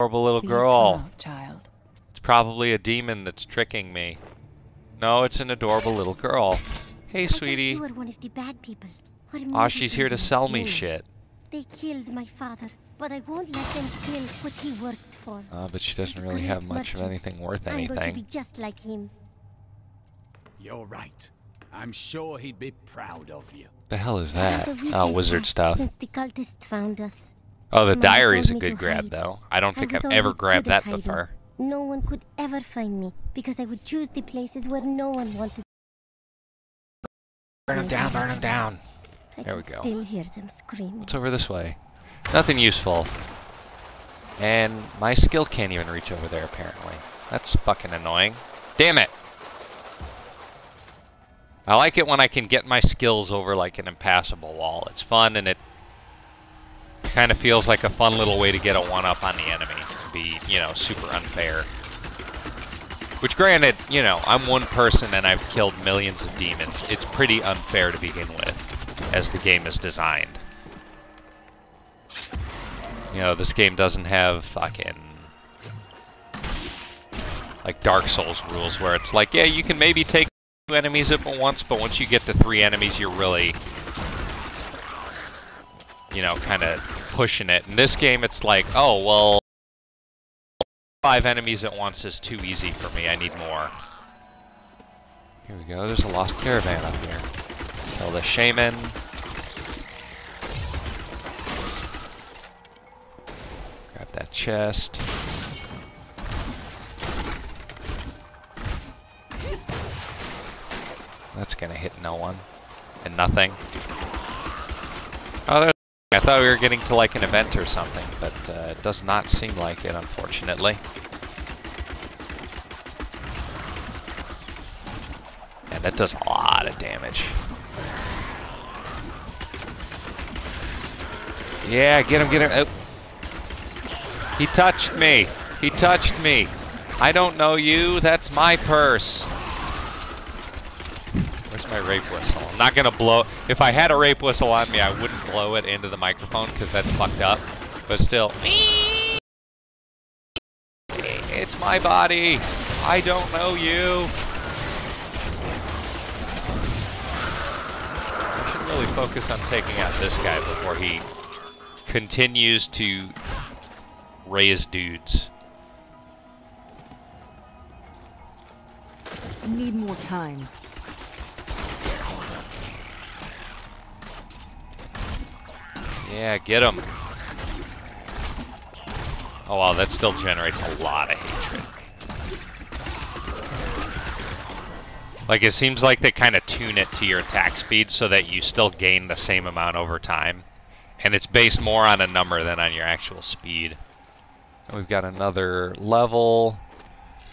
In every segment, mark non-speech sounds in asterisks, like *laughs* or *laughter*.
Horrible little Please girl. come out, child. It's probably a demon that's tricking me. No, it's an adorable little girl. Hey, I sweetie. You were one of the bad people. Or Aw, maybe she's here to sell me you. shit. They killed my father, but I won't let them kill what he worked for. Uh, but she doesn't a really have much of anything worth anything. I'm going to be anything. just like him. You're right. I'm sure he'd be proud of you. The hell is that? week Oh, wizard stuff. Since the cultists found us. Oh, the oh Mother diary's a good grab, hide. though. I don't I think I've ever grabbed that hiding. before. No one could ever find me because I would choose the places where no one wanted. Burn them down, burn them down. I There we go. Still hear them screaming. What's over this way? Nothing useful. And my skill can't even reach over there, apparently. That's fucking annoying. Damn it! I like it when I can get my skills over like an impassable wall. It's fun and it kind of feels like a fun little way to get a one-up on the enemy. Be, you know, super unfair. Which granted, you know, I'm one person and I've killed millions of demons. It's pretty unfair to begin with, as the game is designed. You know, this game doesn't have fucking like Dark Souls rules where it's like, yeah, you can maybe take two enemies at once, but once you get to three enemies, you're really, you know, kind of pushing it. In this game, it's like, oh, well, five enemies at once is too easy for me. I need more. Here we go. There's a lost caravan up here. Kill the shaman. Grab that chest. That's gonna hit no one. And nothing. Oh, there's... I thought we were getting to like an event or something, but uh, it does not seem like it, unfortunately. And that does a lot of damage. Yeah, get him, get him. Oh. He touched me. He touched me. I don't know you. That's my purse. My rape whistle? I'm not gonna blow. If I had a rape whistle on me, I wouldn't blow it into the microphone because that's fucked up. But still, it's my body. I don't know you. I should really focus on taking out this guy before he continues to raise dudes. I Need more time. Yeah, get him. Oh wow, that still generates a lot of hatred. Like, it seems like they kind of tune it to your attack speed so that you still gain the same amount over time. And it's based more on a number than on your actual speed. And we've got another level.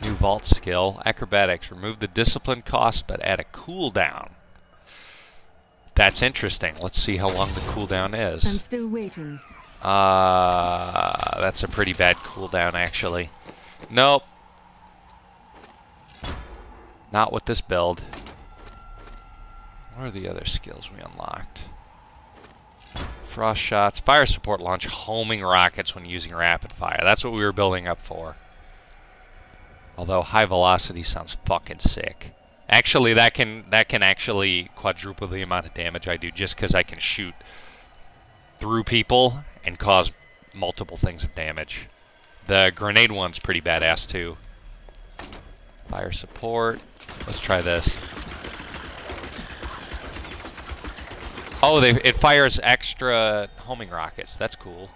New vault skill. Acrobatics. Remove the discipline cost, but add a cooldown. That's interesting. Let's see how long the cooldown is. I'm still waiting. Uh, that's a pretty bad cooldown, actually. Nope. Not with this build. What are the other skills we unlocked? Frost shots, fire support launch, homing rockets when using rapid fire. That's what we were building up for. Although high velocity sounds fucking sick. Actually, that can that can actually quadruple the amount of damage I do just because I can shoot through people and cause multiple things of damage. The grenade one's pretty badass too. Fire support. Let's try this. Oh, they, it fires extra homing rockets. That's cool.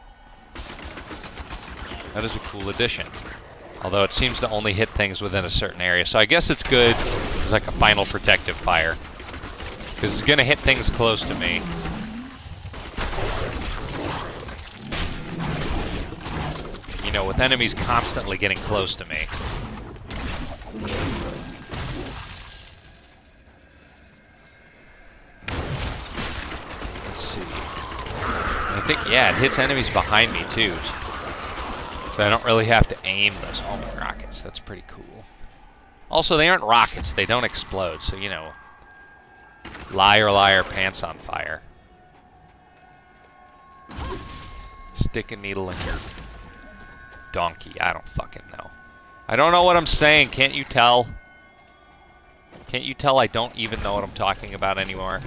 That is a cool addition. Although it seems to only hit things within a certain area. So I guess it's good as like a final protective fire. Because it's going to hit things close to me. You know, with enemies constantly getting close to me. Let's see. I think, yeah, it hits enemies behind me too. So I don't really have to aim those homing rockets. That's pretty cool. Also, they aren't rockets. They don't explode, so, you know. Liar, liar, pants on fire. Stick a needle in your donkey. I don't fucking know. I don't know what I'm saying. Can't you tell? Can't you tell I don't even know what I'm talking about anymore?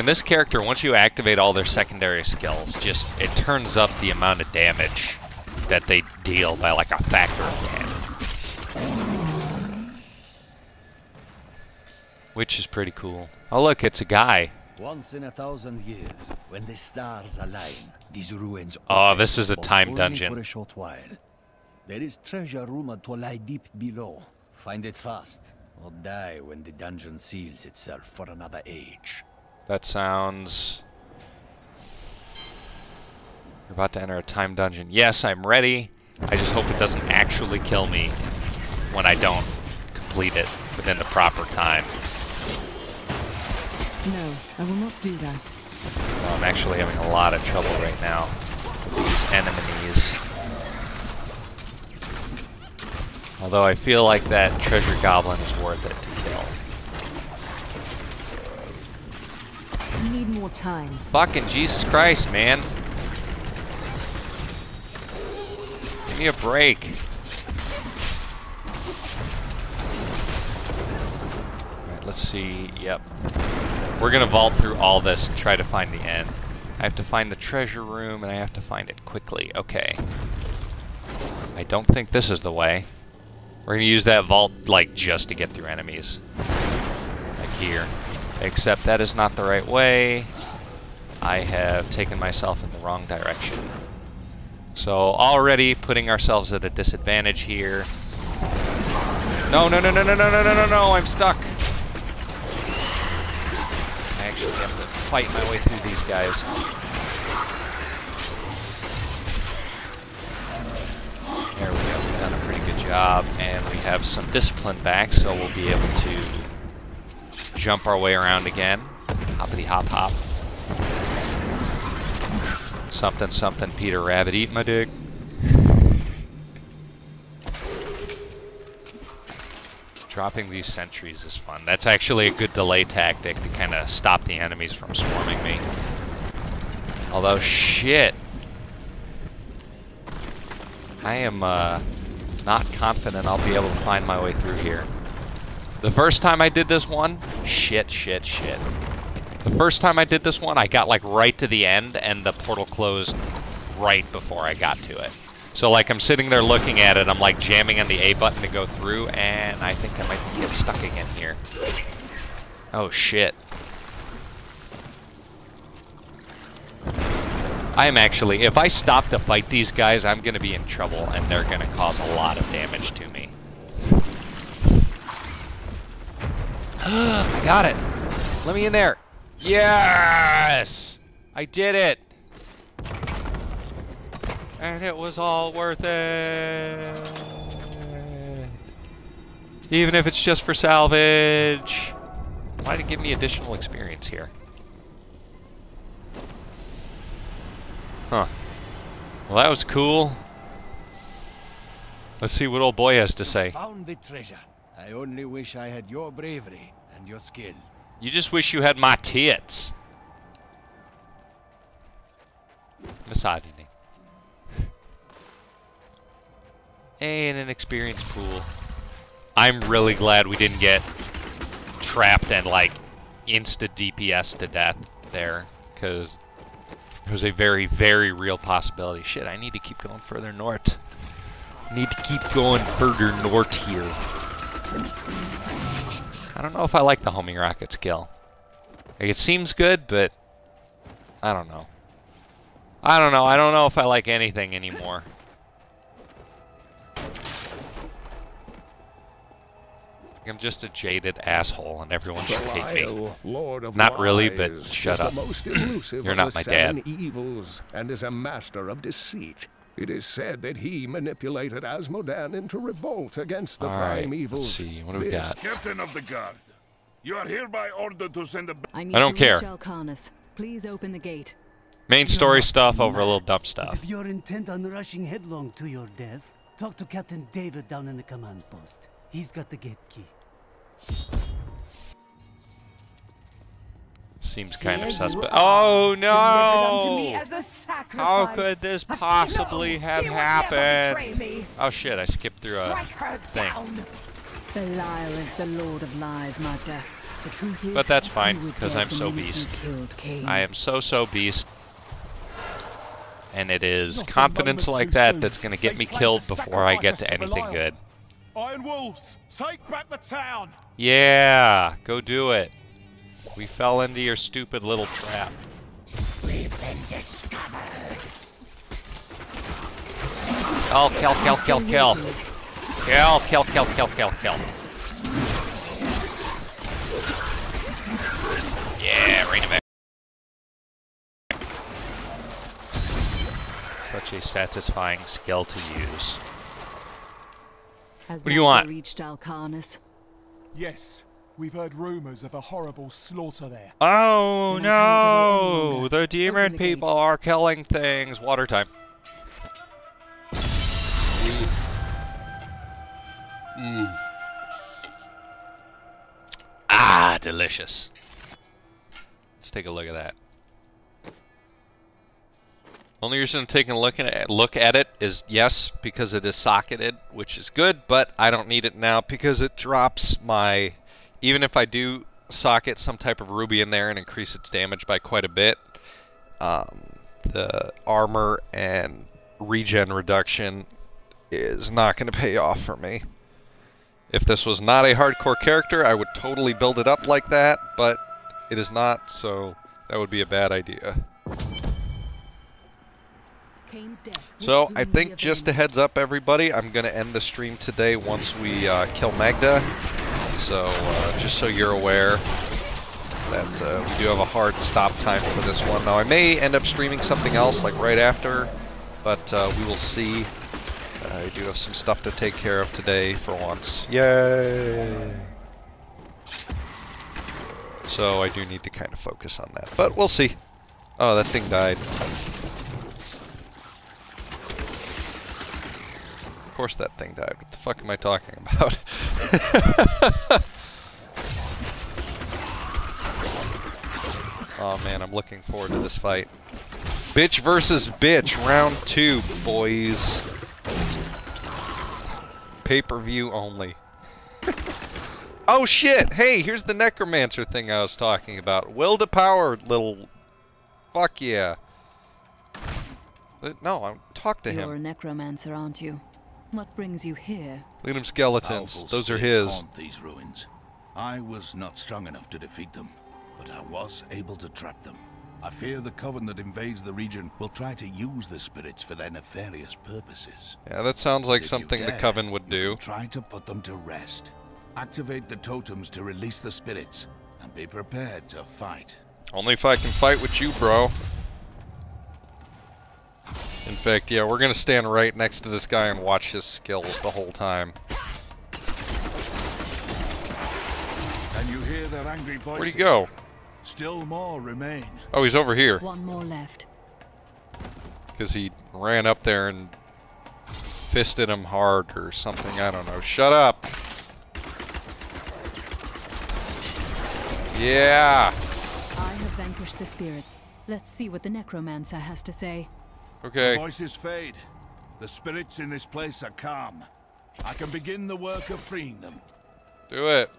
And this character, once you activate all their secondary skills, just it turns up the amount of damage that they deal by like a factor of 10. Which is pretty cool. Oh look, it's a guy. Once in a thousand years, when the stars align, these ruins Oh, this is a time dungeon. for a short while. There is treasure rumored to lie deep below. Find it fast, or die when the dungeon seals itself for another age. That sounds... You're about to enter a time dungeon. Yes, I'm ready. I just hope it doesn't actually kill me when I don't complete it within the proper time. No, I will not do that. Well, I'm actually having a lot of trouble right now with these enemies. Although I feel like that treasure goblin is worth it need more time. Fucking Jesus Christ, man. Give me a break. Alright, let's see. Yep. We're gonna vault through all this and try to find the end. I have to find the treasure room and I have to find it quickly. Okay. I don't think this is the way. We're gonna use that vault, like, just to get through enemies. Like here. Except that is not the right way. I have taken myself in the wrong direction. So already putting ourselves at a disadvantage here. No, no, no, no, no, no, no, no, no, no, I'm stuck. I actually have to fight my way through these guys. There we go, we've done a pretty good job, and we have some discipline back, so we'll be able to jump our way around again. Hoppity hop hop. Something something Peter Rabbit eat my dick. Dropping these sentries is fun. That's actually a good delay tactic to kind of stop the enemies from swarming me. Although, shit. I am uh, not confident I'll be able to find my way through here. The first time I did this one, shit, shit, shit. The first time I did this one, I got like right to the end and the portal closed right before I got to it. So like I'm sitting there looking at it, I'm like jamming on the A button to go through and I think I might get stuck again here. Oh shit. I am actually, if I stop to fight these guys, I'm going to be in trouble and they're going to cause a lot of damage to me. *gasps* I got it. Let me in there. Yes! I did it. And it was all worth it. Even if it's just for salvage. Why did it give me additional experience here? Huh. Well, that was cool. Let's see what old boy has to say. Found the treasure. I only wish I had your bravery and your skill. You just wish you had my tits. Misogyny. *laughs* And an experience pool. I'm really glad we didn't get trapped and like insta DPS to death there, because it was a very, very real possibility. Shit, I need to keep going further north. Need to keep going further north here. I don't know if I like the homing rocket skill. Like, it seems good, but I don't know. I don't know. I don't know if I like anything anymore. I'm just a jaded asshole, and everyone should hate me. Lord of Not really, but shut up. The most *clears throat* elusive You're not my dad. evils and is a master of deceit. It is said that he manipulated Azmodan into revolt against the All right, prime let's see. What do we This got? Captain of the guard. You are hereby ordered to send a I need I don't to reach care. Alcarnus. Please open the gate. Main story stuff over a little dump stuff. If you're intent on rushing headlong to your death, talk to Captain Davyd down in the command post. He's got the gate key. Seems kind Here of you suspect. Oh delivered unto me no! as a. How could this No, possibly have he would never happened? Oh shit! I skipped through a Strike her thing. down. Belial is the Lord of Lies, Magda. The truth is, But that's fine, you were 'cause dead I'm so beast. I am so so beast. And it is Not a confidence like that soon. that's going to get They me killed before I get to to anything Belial. good. Iron Wolves, take back the town. Yeah, go do it. We fell into your stupid little trap. Kill, kill, kill, kill, kill. Kill, kill, kill, kill, kill, kill. Yeah, Rain of Such a satisfying skill to use. Has What do you want? reached Alcarnus? Yes, we've heard rumors of a horrible slaughter there. Oh Then I can't delay any no! The demon the people gate. are killing things. Water time. Mm. Ah, delicious. Let's take a look at that. Only reason I'm taking a look at look at it is yes, because it is socketed, which is good, but I don't need it now because it drops my. Even if I do socket some type of ruby in there and increase its damage by quite a bit, um, the armor and regen reduction is not going to pay off for me. If this was not a hardcore character, I would totally build it up like that, but it is not, so that would be a bad idea. Cain's death will So I think just a heads up, everybody, I'm gonna end the stream today once we uh, kill Magda. So uh, just so you're aware that uh, we do have a hard stop time for this one. Now I may end up streaming something else like right after, but uh, we will see. I do have some stuff to take care of today for once. Yay! So I do need to kind of focus on that, but we'll see. Oh, that thing died. Course that thing died. What the fuck am I talking about? *laughs* oh man, I'm looking forward to this fight. Bitch versus bitch, round two, boys. Pay-per-view only. *laughs* oh shit! Hey, here's the necromancer thing I was talking about. Will to power, little... Fuck yeah. Uh, No, I'm talk to him. You're a necromancer, aren't you? What brings you here? Look at them skeletons. Powerful Those are spirits his. haunt these ruins. I was not strong enough to defeat them, but I was able to trap them. I fear the coven that invades the region will try to use the spirits for their nefarious purposes. Yeah, that sounds like If you something the Coven would do. Try to put them to rest. Activate the totems to release the spirits, and be prepared to fight. Only if I can fight with you, bro. In fact, yeah, we're gonna stand right next to this guy and watch his skills the whole time. And you hear their angry voices. Where'd he go? Still more remain. Oh, he's over here. One more left. Because he ran up there and fisted him hard or something. I don't know. Shut up. Yeah. I have vanquished the spirits. Let's see what the necromancer has to say. Okay. The voices fade. The spirits in this place are calm. I can begin the work of freeing them. Do it.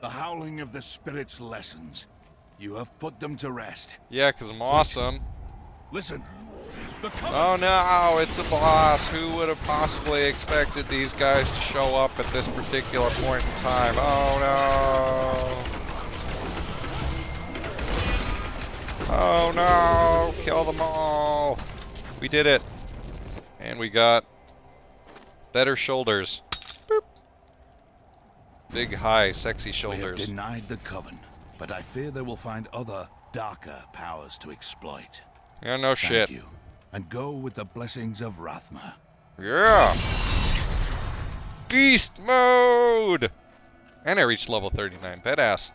The howling of the spirits lessens. You have put them to rest. Yeah, because I'm awesome. Listen. Oh no, it's a boss. Who would have possibly expected these guys to show up at this particular point in time? Oh no. Oh no, kill them all. We did it. And we got better shoulders. Boop. Big, high, sexy shoulders. We have denied the coven, but I fear they will find other, darker powers to exploit. Yeah, no Thank shit. you. And go with the blessings of Rathma. Yeah. Beast mode. And I reached level 39. Badass.